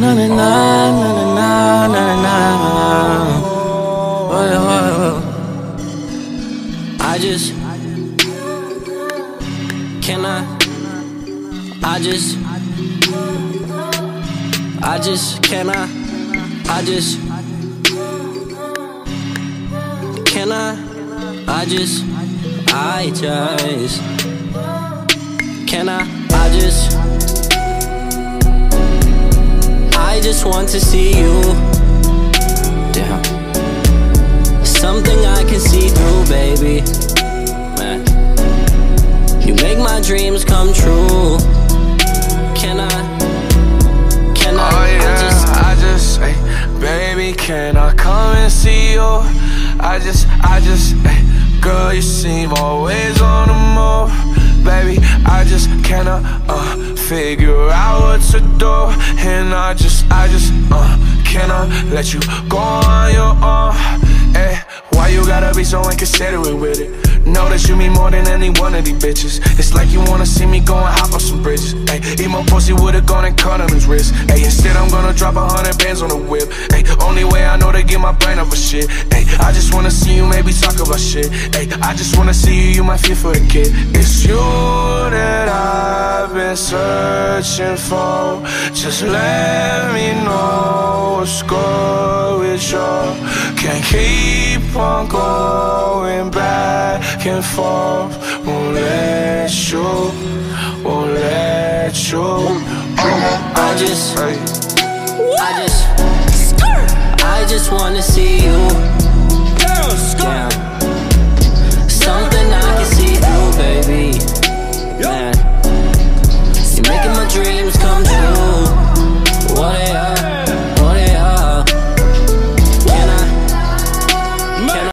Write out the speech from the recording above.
na na na na na na na na. Hold on, hold. I just can I? I just I just can I? I just can I? I just I just can I? I just. Want to see you. Damn. Something I can see through, baby. Man. You make my dreams come true. Can I? Can I? Oh I yeah, just I just, ay, baby, can I come and see you? I just, I just, ay, girl, you seem always on the move, baby. I just cannot figure out what to do, and I just, I just, uh, cannot let you go on your own. Ay, why you gotta be so inconsiderate with it? Know that you mean more than any one of these bitches. It's like you wanna see me go and hop on some bridges. Ay, eat my pussy a gun and cut on his wrist. Ay, instead I'm gonna drop a hundred bands on the whip. Ay, only way I know to get my brain off of shit. Ay, I just wanna see you maybe talk about shit. Ay, I just wanna see you, you my fear for a kid. It's you been searching for. Just let me know what's good with you. Can't keep on going back and forth. Won't let you, won't let you. Oh, I just- ay. I just, dreams.